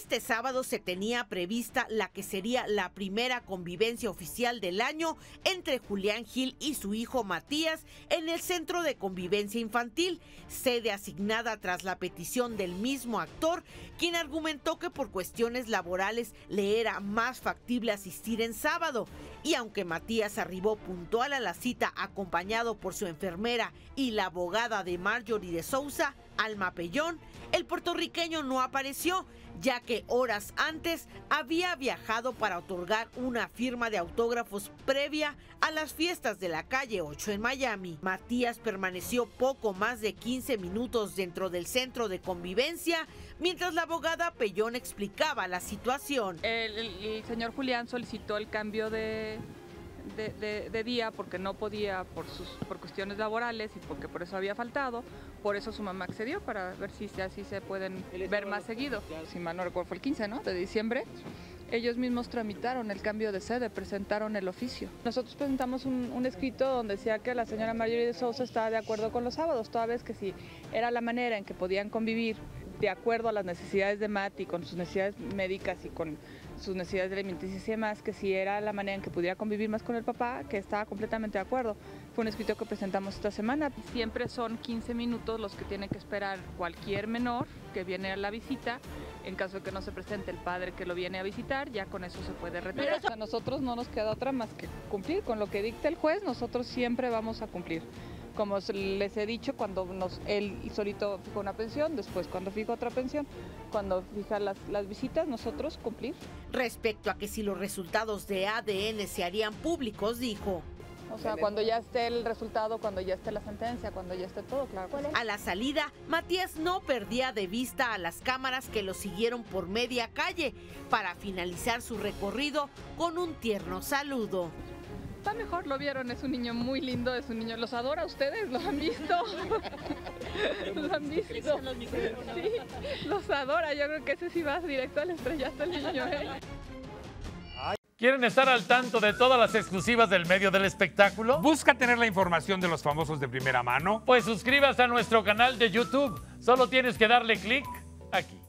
Este sábado se tenía prevista la que sería la primera convivencia oficial del año entre Julián Gil y su hijo Matías en el Centro de Convivencia Infantil, sede asignada tras la petición del mismo actor, quien argumentó que por cuestiones laborales le era más factible asistir en sábado. Y aunque Matías arribó puntual a la cita acompañado por su enfermera y la abogada de Marjorie de Sousa, Alma Pellón, el puertorriqueño no apareció, ya que horas antes había viajado para otorgar una firma de autógrafos previa a las fiestas de la calle 8 en Miami. Matías permaneció poco más de 15 minutos dentro del centro de convivencia mientras la abogada Pellón explicaba la situación. El, el- el señor Julián solicitó el cambio de, de, de- de día porque no podía por, sus, por cuestiones laborales y porque por eso había faltado. Por eso su mamá accedió para ver si se- así se pueden ver más seguido. Si mal no recuerdo, fue el 15 ¿no? de diciembre. Ellos mismos tramitaron el cambio de sede, presentaron el oficio. Nosotros presentamos un, un escrito donde decía que la señora Marjorie de Sousa estaba de acuerdo con los sábados, toda vez que si era la manera en que podían convivir de acuerdo a las necesidades de Mati, con sus necesidades médicas y con sus necesidades alimenticias y demás, que si era la manera en que pudiera convivir más con el papá, que estaba completamente de acuerdo. Fue un escrito que presentamos esta semana. Siempre son 15 minutos los que tiene que esperar cualquier menor que viene a la visita. En caso de que no se presente el padre que lo viene a visitar, ya con eso se puede retirar. A nosotros no nos queda otra más que cumplir con lo que dicta el juez, nosotros siempre vamos a cumplir. Como les he dicho, cuando nos, él solito fijó una pensión, después cuando fija otra pensión, cuando fija las, las visitas, nosotros cumplir. Respecto a que si los resultados de ADN se harían públicos, dijo, O sea, cuando ya esté el resultado, cuando ya esté la sentencia, cuando ya esté todo, claro. A la salida, Matías no perdía de vista a las cámaras que lo siguieron por media calle para finalizar su recorrido con un tierno saludo. Está mejor, lo vieron, es un niño muy lindo, es un niño, los adora a ustedes, los han visto. los han visto. Sí, los adora, yo creo que ese sí va directo al estrellato el niño. ¿eh? ¿Quieren estar al tanto de todas las exclusivas del medio del espectáculo? ¿Busca tener la información de los famosos de primera mano? Pues suscríbase a nuestro canal de YouTube. Solo tienes que darle clic aquí.